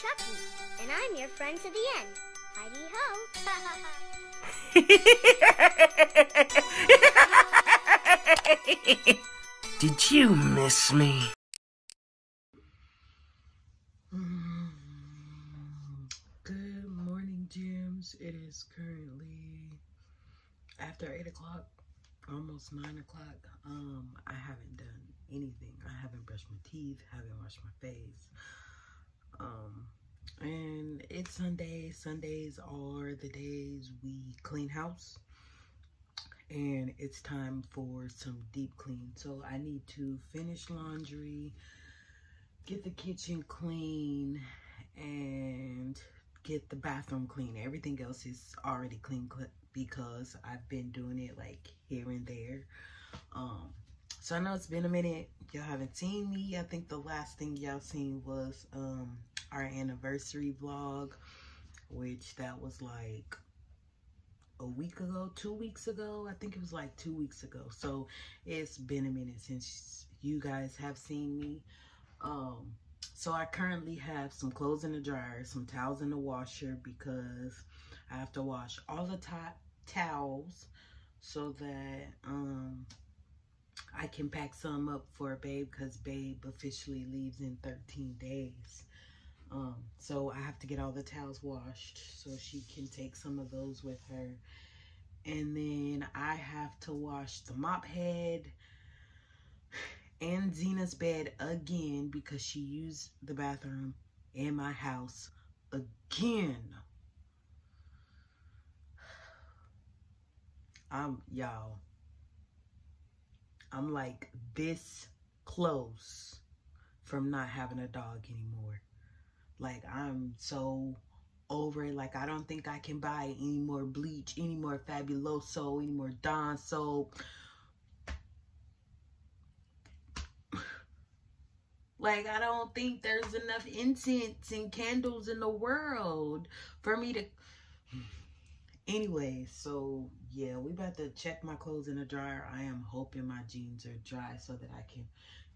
Chucky, and I'm your friend to the end. Heidi ho! Did you miss me? Good morning, Gems. It is currently after 8 o'clock, almost 9 o'clock. Um, I haven't done anything. I haven't brushed my teeth, haven't washed my face. Um, and it's Sunday. Sundays are the days we clean house. And it's time for some deep clean. So I need to finish laundry, get the kitchen clean, and get the bathroom clean. Everything else is already clean because I've been doing it like here and there. Um, so I know it's been a minute. Y'all haven't seen me. I think the last thing y'all seen was um, our anniversary vlog, which that was like a week ago, two weeks ago. I think it was like two weeks ago. So it's been a minute since you guys have seen me. Um, so I currently have some clothes in the dryer, some towels in the washer because I have to wash all the top towels so that um, I can pack some up for Babe because Babe officially leaves in 13 days. Um, so I have to get all the towels washed so she can take some of those with her. And then I have to wash the mop head and Zena's bed again because she used the bathroom in my house again. I'm, y'all, I'm like this close from not having a dog anymore. Like, I'm so over it. Like, I don't think I can buy any more bleach, any more Fabuloso, any more Dawn soap. Like, I don't think there's enough incense and candles in the world for me to... Anyway, so, yeah, we about to check my clothes in the dryer. I am hoping my jeans are dry so that I can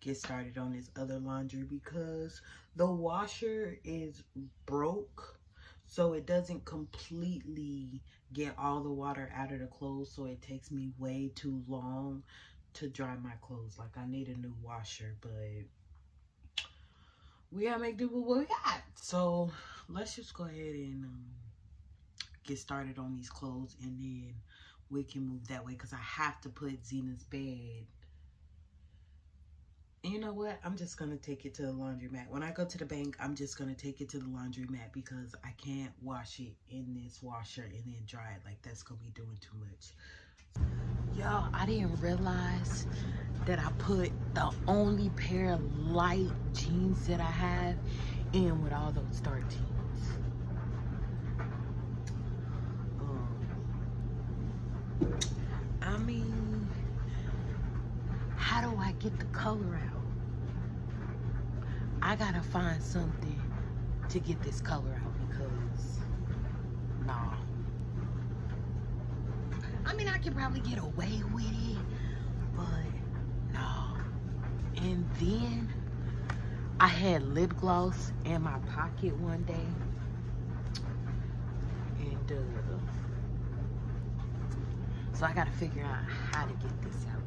get started on this other laundry because the washer is broke. So it doesn't completely get all the water out of the clothes. So it takes me way too long to dry my clothes. Like, I need a new washer, but we gotta make do with what we got. So let's just go ahead and um, get started on these clothes and then we can move that way because I have to put Zena's bed. You know what? I'm just going to take it to the laundromat. When I go to the bank, I'm just going to take it to the laundromat because I can't wash it in this washer and then dry it. Like, that's going to be doing too much. Y'all, I didn't realize that I put the only pair of light jeans that I have in with all those dark jeans. Um, I mean, how do I get the color out? I gotta find something to get this color out because, nah. I mean, I can probably get away with it, but no. And then I had lip gloss in my pocket one day. And uh, so I gotta figure out how to get this out.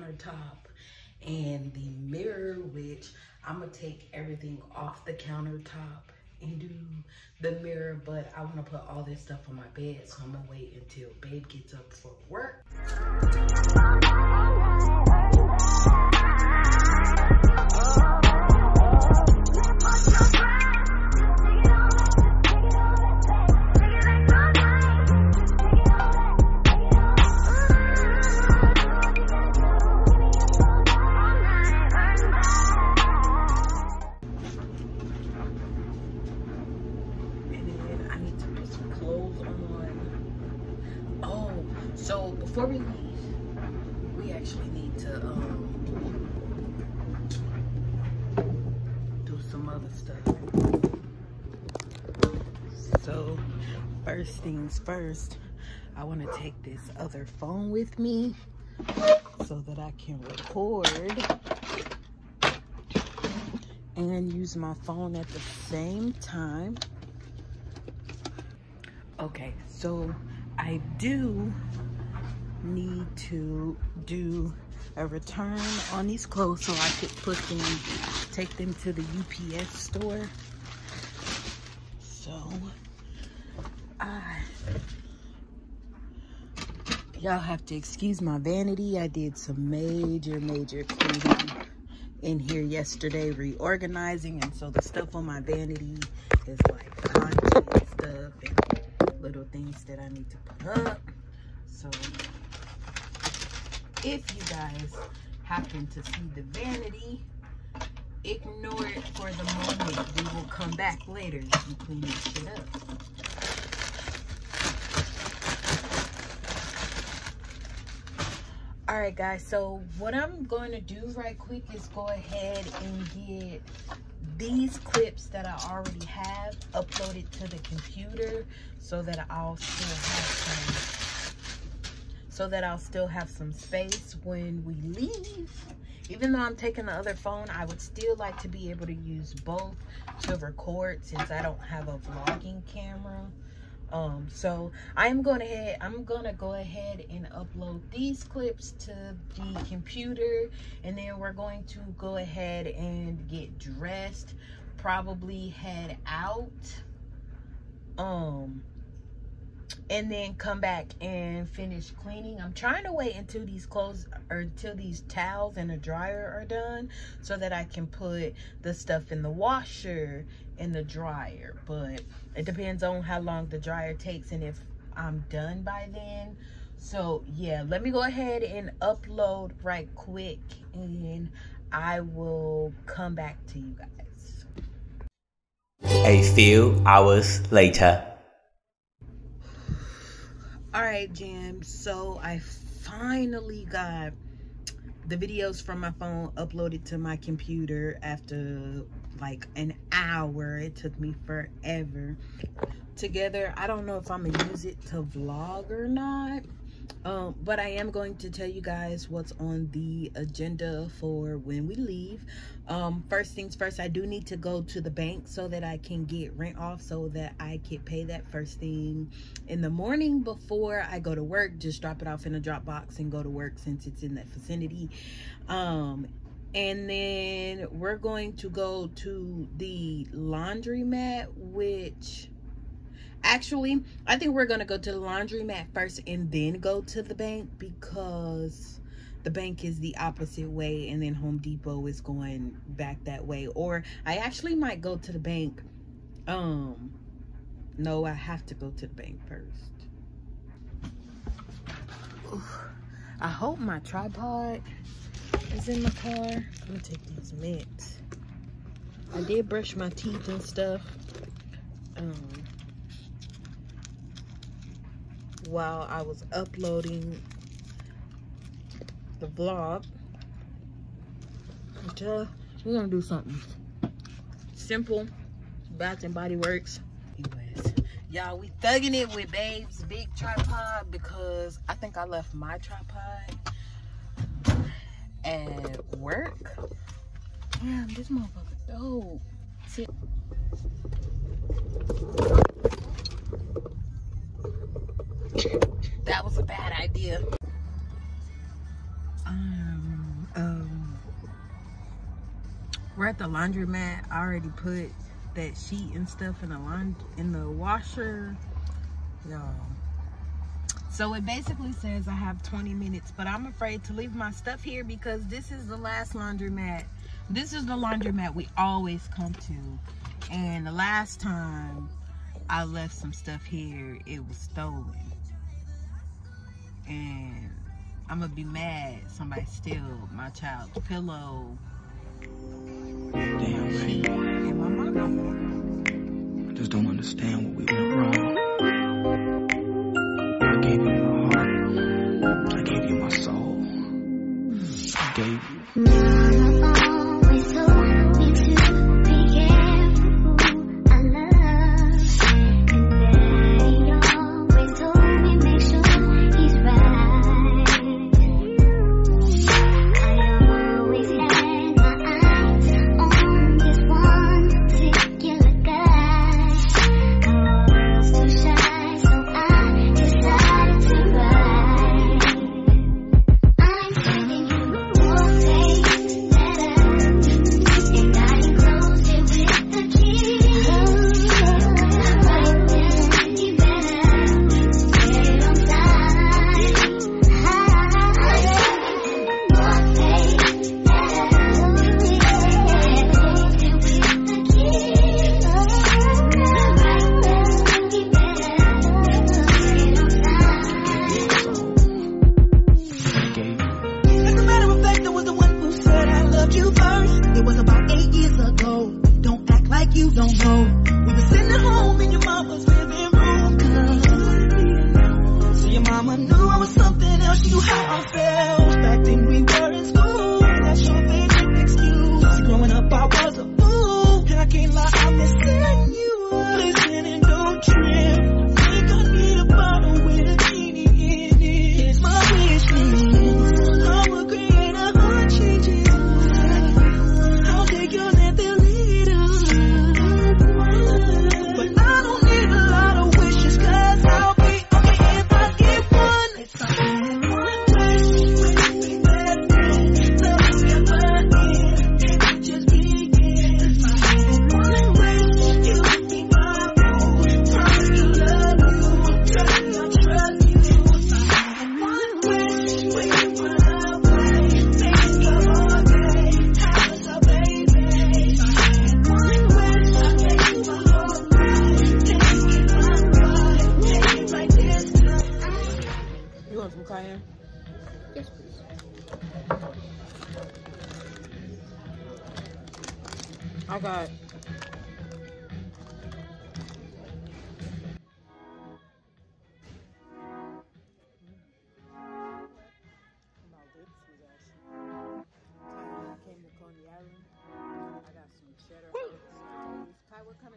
Countertop and the mirror, which I'm gonna take everything off the countertop and do the mirror, but I wanna put all this stuff on my bed, so I'm gonna wait until babe gets up for work. Other stuff. So first things first, I want to take this other phone with me so that I can record and use my phone at the same time. Okay, so I do need to do a return on these clothes so I could put them, take them to the UPS store. So I, y'all have to excuse my vanity. I did some major, major cleaning in here yesterday, reorganizing, and so the stuff on my vanity is like content stuff and little things that I need to put up. So if you guys happen to see the vanity, ignore it for the moment. We will come back later and clean this shit up. All right, guys. So what I'm going to do right quick is go ahead and get these clips that I already have uploaded to the computer so that I'll still have some so that I'll still have some space when we leave. Even though I'm taking the other phone, I would still like to be able to use both to record since I don't have a vlogging camera. Um, so I'm going ahead, I'm gonna go ahead and upload these clips to the computer and then we're going to go ahead and get dressed, probably head out. Um, and then come back and finish cleaning. I'm trying to wait until these clothes or until these towels and the dryer are done so that I can put the stuff in the washer in the dryer. But it depends on how long the dryer takes and if I'm done by then. So yeah, let me go ahead and upload right quick and I will come back to you guys. A few hours later. All right, Jam. So I finally got the videos from my phone uploaded to my computer after like an hour. It took me forever. Together, I don't know if I'm gonna use it to vlog or not. Um, but I am going to tell you guys what's on the agenda for when we leave. Um, first things first, I do need to go to the bank so that I can get rent off so that I can pay that first thing in the morning before I go to work. Just drop it off in a drop box and go to work since it's in that vicinity. Um, and then we're going to go to the laundromat, which actually I think we're gonna go to the laundromat first and then go to the bank because the bank is the opposite way and then Home Depot is going back that way. Or I actually might go to the bank um no I have to go to the bank first. I hope my tripod is in my car. I'm take these mints I did brush my teeth and stuff. Um while I was uploading the vlog. Until uh, we're gonna do something simple. Bath and Body Works. Y'all, we thugging it with Babe's big tripod because I think I left my tripod at work. Damn, this motherfucker dope. See that was a bad idea. Um, um, we're at the laundromat. I already put that sheet and stuff in the laund in the washer, y'all. So it basically says I have 20 minutes, but I'm afraid to leave my stuff here because this is the last laundromat. This is the laundromat we always come to. And the last time I left some stuff here, it was stolen. And I'm gonna be mad somebody steal my child's pillow. Damn, man. And my mama. I just don't understand what we went wrong. I gave you my heart. I gave you my soul. I gave you.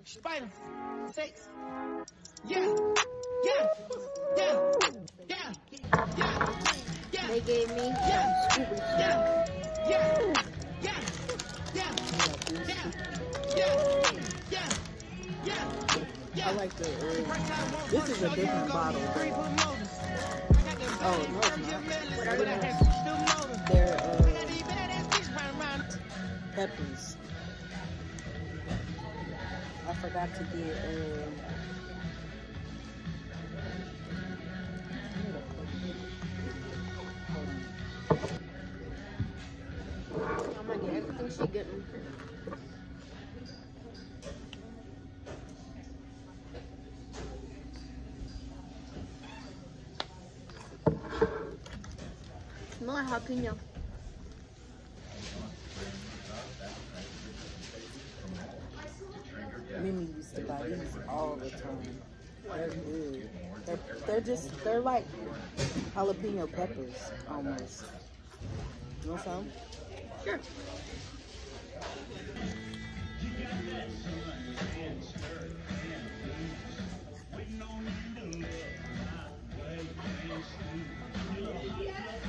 Spider. Six. Yeah. Yeah. Yeah. Yeah. Yeah. Yeah. They gave me Yeah. some scuba stuff. Yeah. Yeah. Yeah. Yeah. Yeah. Yeah. Yeah. Yeah. Yeah. I like the uh, this is a different bottle. Oh no it's not. Whatever They're uh peppers. Forgot to get uh I'm get everything she getting. Smell jalapeno. They're like jalapeno peppers almost. You want some? Sure.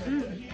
Mm.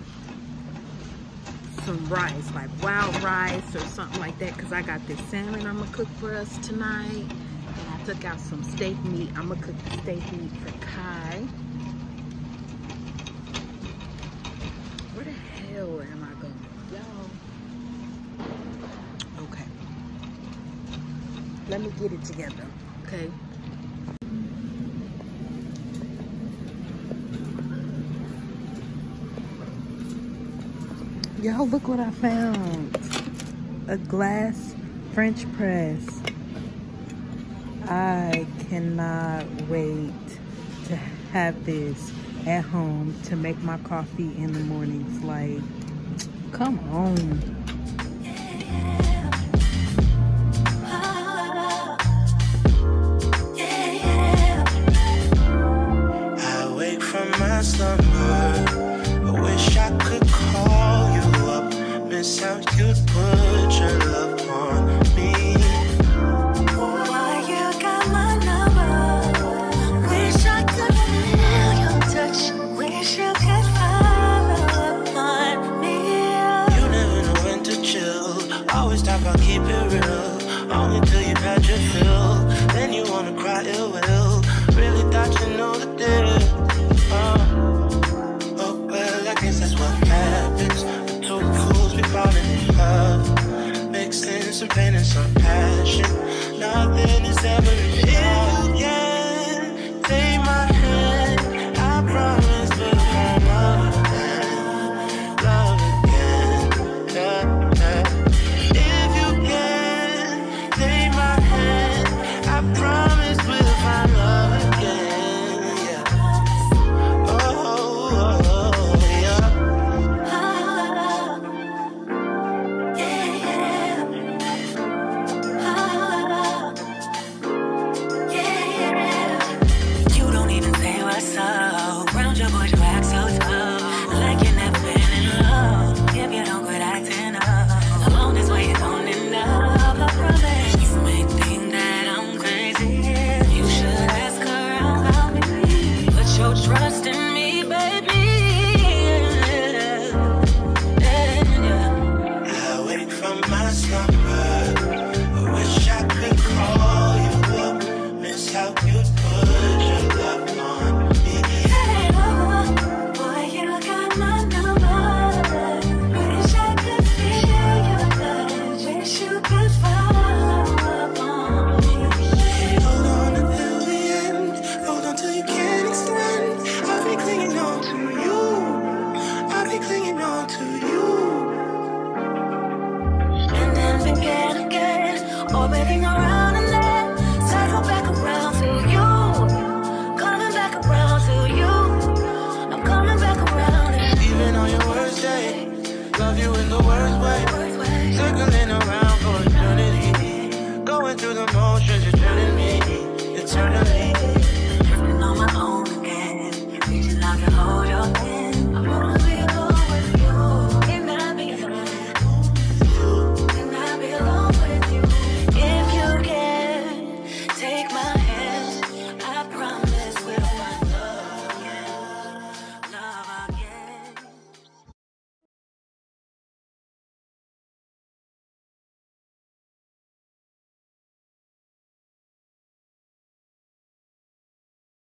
some rice, like wild rice or something like that, because I got this salmon I'm gonna cook for us tonight. And I took out some steak meat. I'm gonna cook the steak meat for Ky. Where the hell am I going? Y'all. Okay. Let me get it together, okay? Y'all, look what I found. A glass French press. I cannot wait to have this at home to make my coffee in the mornings. Like, come on.